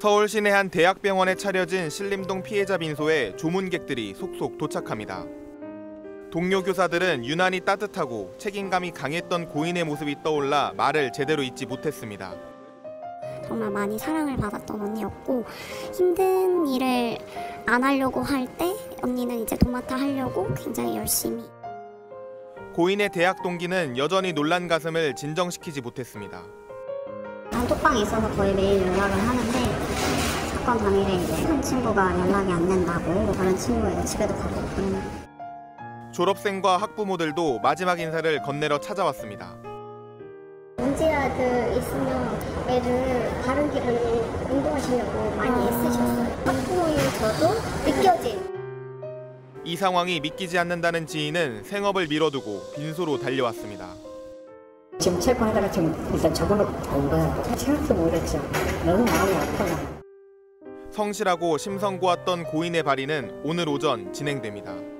서울 시내 한 대학병원에 차려진 신림동 피해자 빈소에 조문객들이 속속 도착합니다. 동료 교사들은 유난히 따뜻하고 책임감이 강했던 고인의 모습이 떠올라 말을 제대로 잇지 못했습니다. 정말 많이 사랑을 받았던 언니였고 힘든 일을 안 하려고 할 때 언니는 이제 도맡아 하려고 굉장히 열심히 고인의 대학 동기는 여전히 놀란 가슴을 진정시키지 못했습니다. 단톡방에 있어서 거의 매일 연락을 하는데 사건 당일에 이제 한 친구가 연락이 안 된다고 다른 이제 집에도 가고 그러는 졸업생과 학부모들도 마지막 인사를 건네러 찾아왔습니다. 문제아들 있으면 애를 바른 길을 운동하시려고 많이 애쓰셨어요. 학부모인 저도 느껴진 이 상황이 믿기지 않는다는 지인은 생업을 미뤄두고 빈소로 달려왔습니다. 지금 체포하다가 지금 일단 저걸로 온 거야. 생각도 못했죠. 너무 마음이 아파요. 성실하고 심성고왔던 고인의 발의는 오늘 오전 진행됩니다.